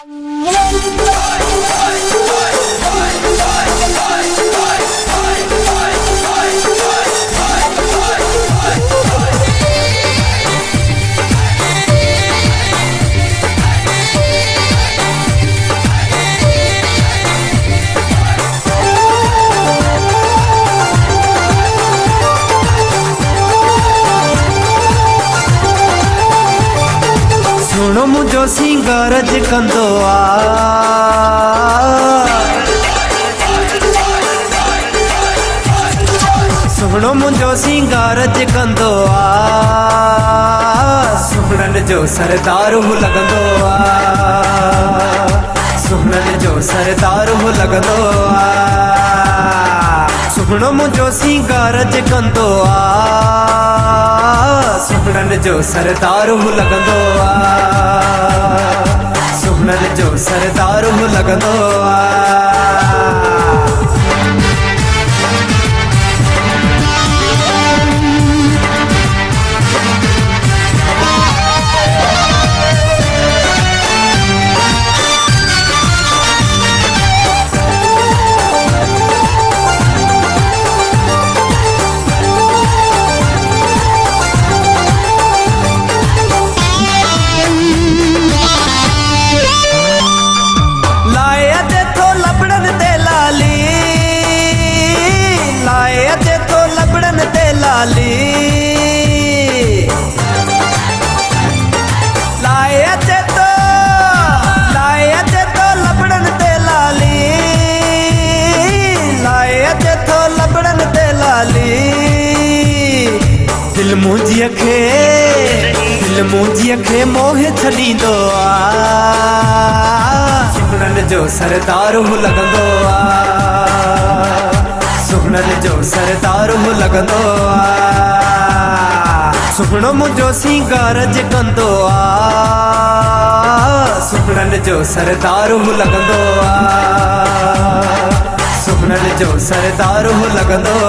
you سنو منهنجو سنگارج ڪندو آ. سهڻو منهنجو سنگارج ڪندو آ. سهڻن جو سردار هو لڳندو آ. سهڻن جو سردار هو لڳندو آ سهڻو منهنجو سنگارج ڪندو آ سهڻن جو سردار هو لڳندو آ سهڻن جو سردار هو لڳندو آ جو سردار سهڻن جو سردار سهڻو منهنجو سنگارج ڪندو آ سهڻن جو سردار هو لڳندو سهڻن جو سردار هو لڳندو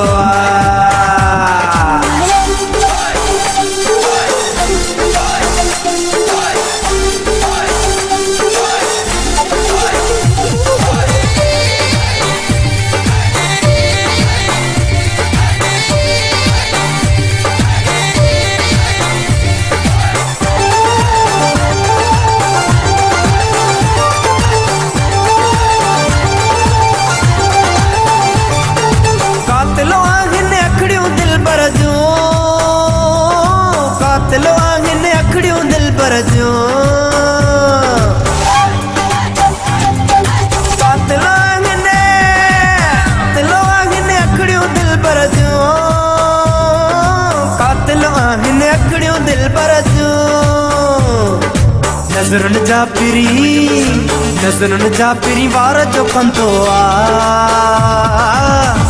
कातिलो आहिनि अखड़ियूं दिल पर जूं नज़रुनि जा पिरी नज़रुनि जा पिरी वार जो कंदो आ।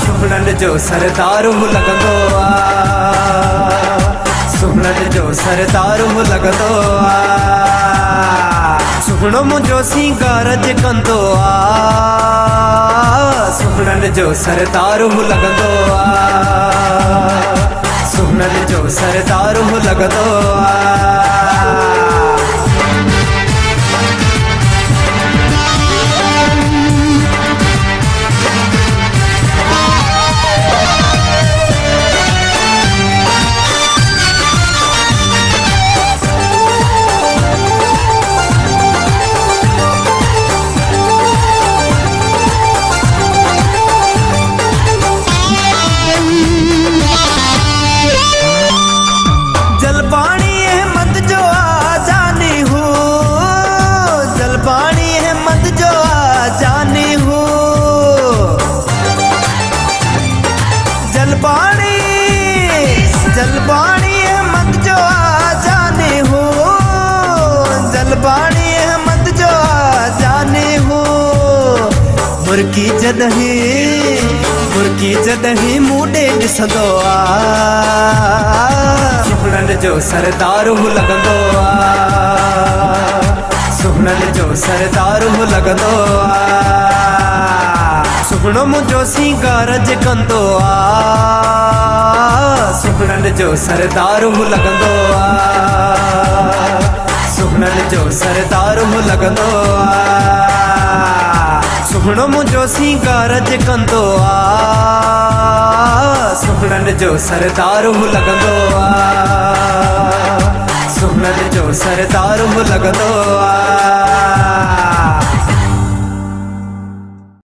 सुहिणनि जो सरदार हू लॻंदो आ। سهڻن جو سردار هو لڳندو سهڻو منهنجو سنگارج ڪندو آ سهڻن جو سردار هو لڳندو آ سهڻن جو سردار هو لڳندو जलपानी अहमद जो जानी हूँ। मुर्की जॾहिं मुर्की जॾहिं मूं ॾे ॾिसंदो आ। सुहिणनि जो सरदार हू लॻंदो आ। सुहिणनि जो सरदार हू लॻंदो आ। सुहिणो मुंहिंजो सिंगारज कंदो आ। सुहिणनि जो सरदार हू लॻंदो आ। سهڻن جو سردار هو لڳندو سهڻو منهنجو سنگارج ڪندو آهي سهڻن جو سردار هو لڳندو آهي سهڻن جو سردار هو لڳندو